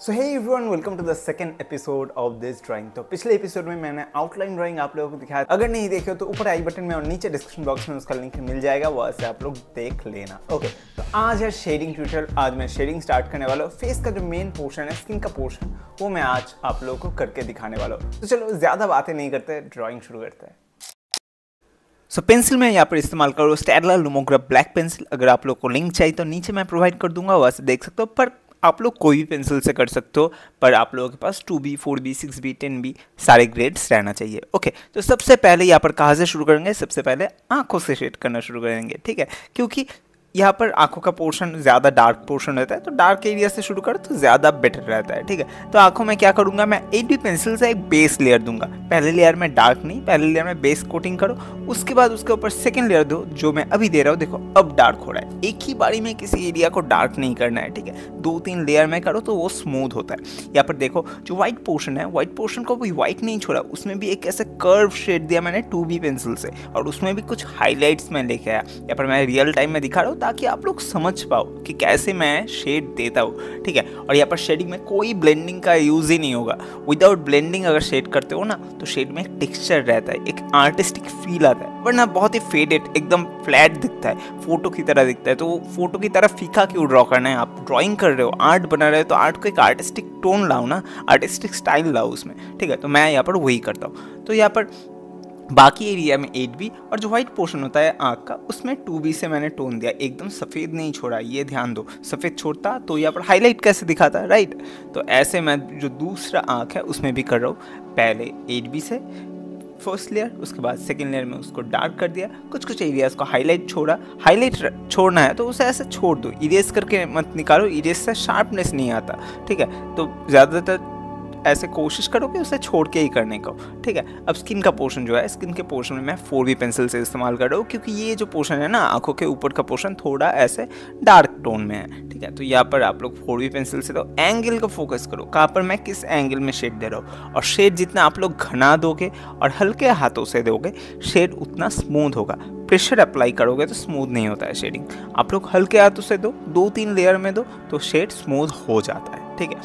So hey everyone welcome to the second episode of this drawing तो पिछले episode में मैंने आउटलाइन ड्राइंग आप लोगों को दिखाया अगर नहीं देखे हो तो ऊपर आई बटन में और नीचे डिस्क्रिप्शन बॉक्स में उसका लिंक मिल जाएगा वहाँ से आप लोग देख लेना। ओके okay, तो आज है शेडिंग ट्यूटर आज मैं शेडिंग स्टार्ट करने वाला हूँ। फेस का जो मेन पोर्शन है स्किन का पोर्शन वो मैं आज आप लोगों को करके दिखाने वाला हूँ। तो चलो ज़्यादा बातें नहीं करते ड्राइंग शुरू करते हैं। सो so, पेंसिल में यहाँ पर इस्तेमाल करो स्टेडलर लुमोग्राफ ब्लैक पेंसिल अगर आप लोग को लिंक चाहिए तो नीचे मैं प्रोवाइड कर दूँगा वहाँ से देख सकते हो। पर आप लोग कोई भी पेंसिल से कर सकते हो, पर आप लोगों के पास two B four B six B ten B सारे ग्रेड्स रहना चाहिए। ओके तो सबसे पहले यहाँ पर कहाँ से शुरू करेंगे? सबसे पहले आँखों से शेड करना शुरू करेंगे, ठीक है? क्योंकि यहाँ पर आँखों का पोर्शन ज़्यादा डार्क पोर्शन रहता है तो डार्क एरिया से शुरू करो तो ज़्यादा बेटर रहता है, ठीक है? तो आँखों में क्या करूँगा मैं? एट बी पेंसिल से एक बेस लेयर दूँगा। पहले लेयर में डार्क नहीं, पहले लेयर में बेस कोटिंग करो, उसके बाद उसके ऊपर सेकेंड लेयर दो, जो मैं अभी दे रहा हूँ, देखो, अब डार्क हो रहा है। एक ही बारी में किसी एरिया को डार्क नहीं करना है, ठीक है? दो तीन लेयर में करो तो वो स्मूथ होता है। यहाँ पर देखो, जो व्हाइट पोर्शन है व्हाइट पोर्शन को भी व्हाइट नहीं छोड़ा, उसमें भी एक ऐसे कर्व शेड दिया मैंने टू बी पेंसिल से, और उसमें भी कुछ हाईलाइट्स में लेके आया। यहाँ पर मैं रियल टाइम में दिखा रहा हूँ ताकि आप लोग समझ पाओ कि कैसे मैं शेड देता हूँ, ठीक है? और यहाँ पर शेडिंग में कोई ब्लेंडिंग का यूज़ ही नहीं होगा। विदाउट ब्लेंडिंग अगर शेड करते हो ना तो शेड में एक टेक्सचर रहता है, एक आर्टिस्टिक फील आता है। वरना बहुत ही फेडेड एकदम फ्लैट दिखता है फ़ोटो की तरह दिखता है। तो फ़ोटो की तरह फीका क्यों ड्रॉ करना है? आप ड्राइंग कर रहे हो आर्ट बना रहे हो तो आर्ट को एक आर्टिस्टिक टोन लाओ ना आर्टिस्टिक स्टाइल लाओ उसमें, ठीक है? तो मैं यहाँ पर वही करता हूँ। तो यहाँ पर बाकी एरिया में एट बी और जो व्हाइट पोर्शन होता है आँख का, उसमें टू बी से मैंने टोन दिया। एकदम सफ़ेद नहीं छोड़ा, ये ध्यान दो। सफ़ेद छोड़ता तो यहाँ पर हाईलाइट कैसे दिखाता राइट तो ऐसे मैं जो दूसरा आँख है, उसमें भी कर रहा हूँ। पहले एट बी से फ़र्स्ट लेयर उसके बाद सेकेंड लेयर में उसको डार्क कर दिया। कुछ कुछ एरियाज़ को हाईलाइट छोड़ा। हाईलाइट छोड़ना है तो उसे ऐसे छोड़ दो। इरेज करके मत निकालो। इरेज से शार्पनेस नहीं आता, ठीक है? तो ज़्यादातर ऐसे कोशिश करो कि उसे छोड़ के ही करने को ठीक है? अब स्किन का पोर्शन जो है स्किन के पोर्शन में मैं फोर बी पेंसिल से इस्तेमाल कर रहा हूँ, क्योंकि ये जो पोर्शन है ना, आँखों के ऊपर का पोर्शन थोड़ा ऐसे डार्क टोन में है, ठीक है? तो यहाँ पर आप लोग फोर बी पेंसिल से तो एंगल को फोकस करो, कहाँ पर मैं किस एंगल में शेड दे रहा हूँ? और शेड जितना आप लोग घना दोगे और हल्के हाथों से दोगे शेड उतना स्मूथ होगा। प्रेशर अप्लाई करोगे तो स्मूथ नहीं होता है शेडिंग आप लोग हल्के हाथों से दो दो तीन लेयर में दो तो शेड स्मूथ हो जाता है, ठीक है?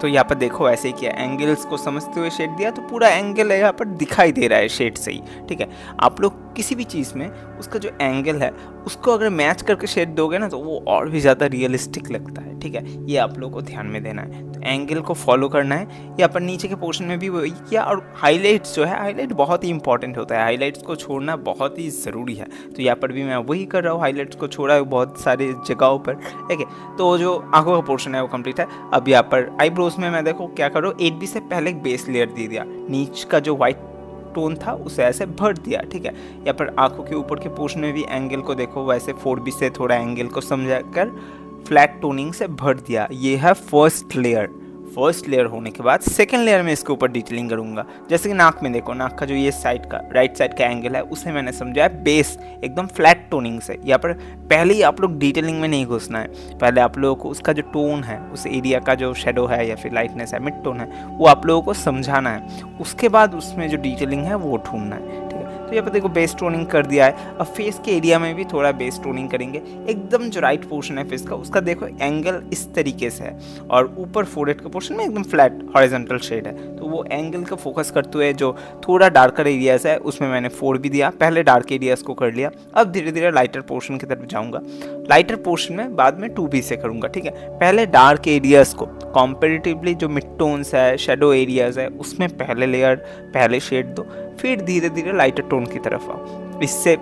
तो यहाँ पर देखो ऐसे किया। एंगल्स को समझते हुए शेड दिया तो पूरा एंगल है यहाँ पर दिखाई दे रहा है शेड से ही, ठीक है? आप लोग किसी भी चीज़ में उसका जो एंगल है, उसको अगर मैच करके शेड दोगे ना तो वो और भी ज़्यादा रियलिस्टिक लगता है, ठीक है? ये आप लोग को ध्यान में देना है। तो एंगल को फॉलो करना है यहाँ पर नीचे के पोर्शन में भी वही किया और हाईलाइट्स जो है हाईलाइट बहुत ही इंपॉर्टेंट होता है। हाईलाइट्स को छोड़ना बहुत ही ज़रूरी है। तो यहाँ पर भी मैं वही कर रहा हूँ हाईलाइट्स को छोड़ा है बहुत सारे जगहों पर, ठीक है? तो जो आँखों का पोर्शन है वो कंप्लीट है। अब यहाँ पर आईब्रोज में मैं देखो क्या करो एट बी से पहले एक बेस लेयर दे दिया। नीच का जो व्हाइट टोन था, उसे ऐसे भर दिया, ठीक है? या फिर आँखों के ऊपर के पोर्शन में भी एंगल को देखो, वैसे फोर बी से थोड़ा एंगल को समझा कर फ्लैट टोनिंग से भर दिया। ये है फ़र्स्ट लेयर फ़र्स्ट लेयर होने के बाद सेकेंड लेयर में इसके ऊपर डिटेलिंग करूँगा। जैसे कि नाक में देखो, नाक का जो ये साइड का राइट साइड का एंगल है, उसे मैंने समझा है बेस एकदम फ्लैट टोनिंग से। यहाँ पर पहले ही आप लोग डिटेलिंग में नहीं घुसना है। पहले आप लोगों को उसका जो टोन है, उस एरिया का जो शेडो है या फिर लाइटनेस है मिड टोन है, वो आप लोगों को समझाना है। उसके बाद उसमें जो डिटेलिंग है, वो ढूंढना है। तो यहाँ पर देखो बेस टोनिंग कर दिया है। अब फेस के एरिया में भी थोड़ा बेस टोनिंग करेंगे। एकदम जो राइट पोर्शन है फेस का, उसका देखो एंगल इस तरीके से है। और ऊपर फोरहेड का पोर्शन में एकदम फ्लैट हॉरिजेंटल शेड है। तो वो एंगल का फोकस करते हुए जो थोड़ा डार्कर एरियाज़ है, उसमें मैंने फोर भी दिया। पहले डार्क एरियाज़ को कर लिया। अब धीरे धीरे लाइटर पोर्शन की तरफ़ जाऊँगा। लाइटर पोर्शन में बाद में टू बी से करूँगा, ठीक है? पहले डार्क एरियाज़ को कॉम्पेरेटिवली जो मिड टोन्स है शेडो एरियाज़ है, उसमें पहले लेयर पहले शेड दो। फिर धीरे धीरे लाइटर टोन की तरफ़ आओ। इससे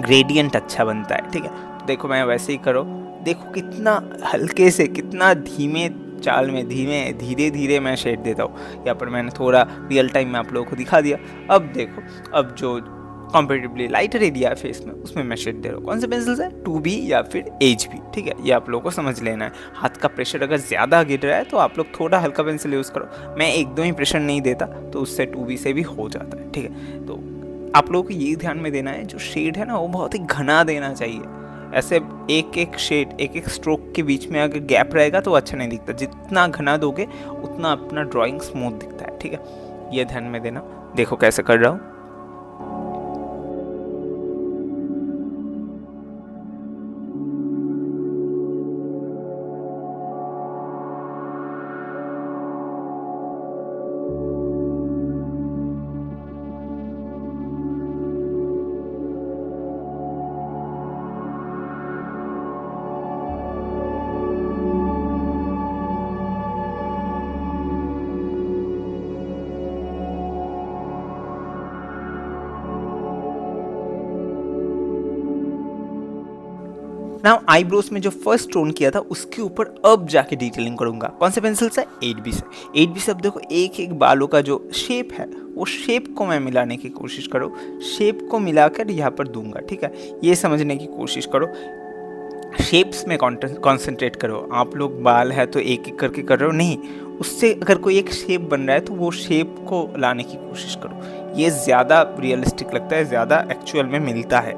ग्रेडियंट अच्छा बनता है, ठीक है? देखो, मैं वैसे ही करो। देखो, कितना हल्के से, कितना धीमे चाल में, धीमे, धीरे धीरे मैं शेड देता हूँ। यहाँ पर मैंने थोड़ा रियल टाइम में आप लोगों को दिखा दिया। अब देखो, अब जो कॉम्पेटिवली लाइटर एरिया है फेस में, उसमें मैं शेड दे रहा हूँ। कौन से पेंसिल्स है? टू बी या फिर एच बी ठीक है, ये आप लोगों को समझ लेना है। हाथ का प्रेशर अगर ज़्यादा गिर रहा है तो आप लोग थोड़ा हल्का पेंसिल यूज़ करो। मैं एक दो ही प्रेशर नहीं देता तो उससे टू बी से भी हो जाता है, ठीक है? तो आप लोगों को ये ध्यान में देना है, जो शेड है ना, वो बहुत ही घना देना चाहिए। ऐसे एक एक शेड एक एक स्ट्रोक के बीच में अगर गैप रहेगा तो अच्छा नहीं दिखता। जितना घना दोगे, उतना अपना ड्राइंग स्मूथ दिखता है, ठीक है? ये ध्यान में देना। देखो कैसे कर रहा हूँ। ना आईब्रोज में जो फ़र्स्ट टोन किया था, उसके ऊपर अब जाके डिटेलिंग करूँगा। कौन से पेंसिल से एट बी से। एट बी से अब देखो एक एक बालों का जो शेप है, वो शेप को मैं मिलाने की कोशिश करो। शेप को मिलाकर यहाँ पर दूँगा, ठीक है? ये समझने की कोशिश करो। शेप्स में कॉन्सेंट्रेट करो। आप लोग बाल है तो एक एक करके कर रहे हो। नहीं, उससे अगर कोई एक शेप बन रहा है तो वो शेप को लाने की कोशिश करो। ये ज़्यादा रियलिस्टिक लगता है, ज़्यादा एक्चुअल में मिलता है।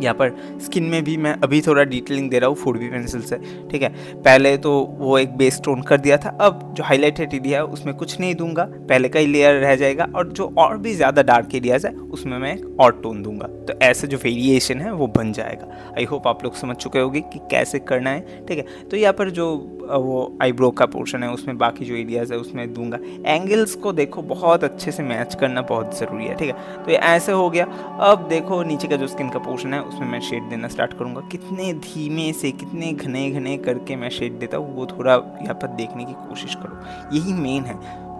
यहाँ पर स्किन में भी मैं अभी थोड़ा डिटेलिंग दे रहा हूँ फ़ूड भी पेंसिल से, ठीक है? पहले तो वो एक बेस टोन कर दिया था, अब जो हाईलाइट एरिया है, उसमें कुछ नहीं दूँगा, पहले का ही लेयर रह जाएगा और जो और भी ज़्यादा डार्क एरियाज़ है, उसमें मैं एक और टोन दूँगा। तो ऐसे जो वेरिएशन है, वो बन जाएगा। आई होप आप लोग समझ चुके होंगे कि कैसे करना है, ठीक है? तो यहाँ पर जो वो आईब्रो का पोर्शन है, उसमें बाकी जो एरियाज़ है, उसमें दूँगा। एंगल्स को देखो, बहुत अच्छे से मैच करना बहुत ज़रूरी है, ठीक है? तो ये ऐसे हो गया। अब देखो नीचे का जो स्किन का पोर्शन है उसमें मैं शेड देना स्टार्ट करूँगा। कितने धीमे से, कितने घने घने करके मैं शेड देता हूँ, वो थोड़ा यहाँ पर देखने की कोशिश करो। यही मेन है।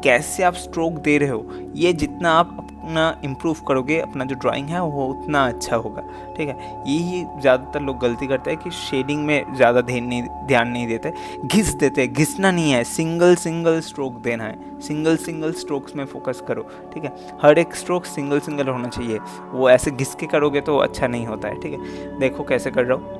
कैसे आप स्ट्रोक दे रहे हो? ये जितना आप अपना इम्प्रूव करोगे, अपना जो ड्राइंग है, वो उतना अच्छा होगा। ठीक है? यही ज़्यादातर लोग गलती करते हैं कि शेडिंग में ज़्यादा ध्यान नहीं ध्यान नहीं देते। घिस देते घिसना नहीं है। सिंगल सिंगल स्ट्रोक देना है। सिंगल सिंगल स्ट्रोक्स में फोकस करो। ठीक है? हर एक स्ट्रोक सिंगल सिंगल होना चाहिए। वो ऐसे घिस के करोगे तो अच्छा नहीं होता है। ठीक है? देखो कैसे कर रहा हूँ।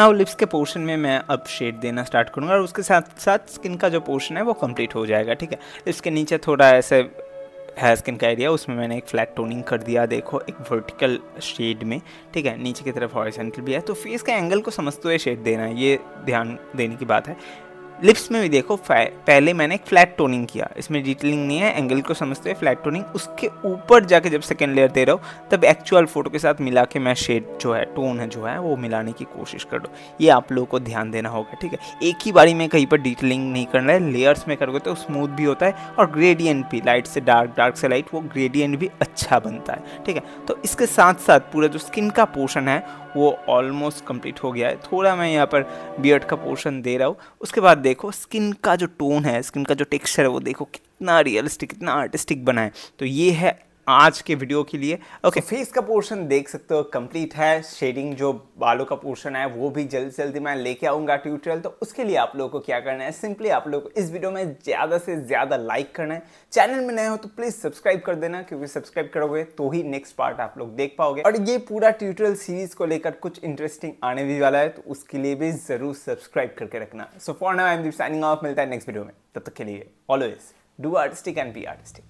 नाउ लिप्स के पोर्शन में मैं अब शेड देना स्टार्ट करूँगा और उसके साथ साथ स्किन का जो पोर्शन है वो कंप्लीट हो जाएगा, ठीक है? इसके नीचे थोड़ा ऐसे है स्किन का एरिया, उसमें मैंने एक फ्लैट टोनिंग कर दिया, देखो, एक वर्टिकल शेड में, ठीक है? नीचे की तरफ़ हॉरिजेंटल भी है तो फेस के एंगल को समझते हुए शेड देना है, ये ध्यान देने की बात है। लिप्स में भी देखो पहले मैंने एक फ्लैट टोनिंग किया। इसमें डिटेलिंग नहीं है, एंगल को समझते हैं, फ्लैट टोनिंग। उसके ऊपर जाके जब सेकेंड लेयर दे रहा हूँ, तब एक्चुअल फ़ोटो के साथ मिला के मैं शेड जो है टोन है जो है, वो मिलाने की कोशिश कर दो ये आप लोगों को ध्यान देना होगा, ठीक है? एक ही बारी में कहीं पर डिटेलिंग नहीं करना है लेयर्स में करोगे तो स्मूथ भी होता है और ग्रेडियंट भी लाइट से डार्क डार्क से लाइट वो ग्रेडियंट भी अच्छा बनता है, ठीक है? तो इसके साथ साथ पूरा जो स्किन का पोर्शन है वो ऑलमोस्ट कंप्लीट हो गया है। थोड़ा मैं यहाँ पर बियर्ड का पोर्शन दे रहा हूँ। उसके बाद देखो स्किन का जो टोन है स्किन का जो टेक्सचर है, वो देखो कितना रियलिस्टिक कितना आर्टिस्टिक बना है। तो ये है आज के वीडियो के लिए। ओके फेस का पोर्शन देख सकते हो कंप्लीट है। शेडिंग जो बालों का पोर्शन है, वो भी जल्दी से जल्दी मैं लेके आऊँगा ट्यूटोरियल तो उसके लिए आप लोगों को क्या करना है? सिंपली आप लोगों को इस वीडियो में ज़्यादा से ज़्यादा लाइक करना है। चैनल में नए हो तो प्लीज़ सब्सक्राइब कर देना, क्योंकि सब्सक्राइब करोगे तो ही नेक्स्ट पार्ट आप लोग देख पाओगे। और ये पूरा ट्यूटोरियल सीरीज़ को लेकर कुछ इंटरेस्टिंग आने भी वाला है तो उसके लिए भी ज़रूर सब्सक्राइब करके रखना। So for now I am signing off मिलता है नेक्स्ट वीडियो में। तब तक के लिए always do artistic and be artistic